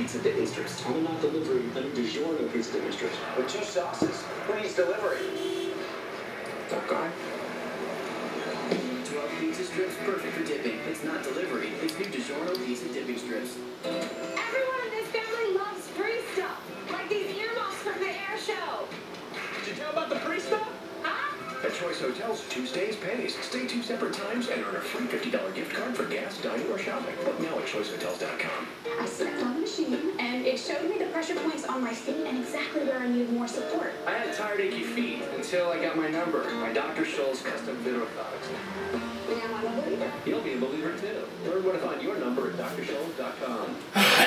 pizza dipping strips. On not delivery, a DiGiorno pizza dipping strips. With two sauces. Who needs delivery? That guy? 12 pizza strips, perfect for dipping. It's not delivery. It's new DiGiorno pizza dipping strips. Everyone in this family loves free stuff, like these earmuffs from the air show. Did you know about the free stuff? Huh? At Choice Hotels, Tuesdays pays. Stay two separate times and earn a free $50 gift card for gas, dining, or shopping. Book now at choicehotels.com. pressure points on my feet and exactly where I needed more support. I had tired, achy feet until I got my number. My Dr. Scholl's custom fit orthotics. Now I'm a believer. You'll be a believer too. Learn where to find your number at drscholls.com.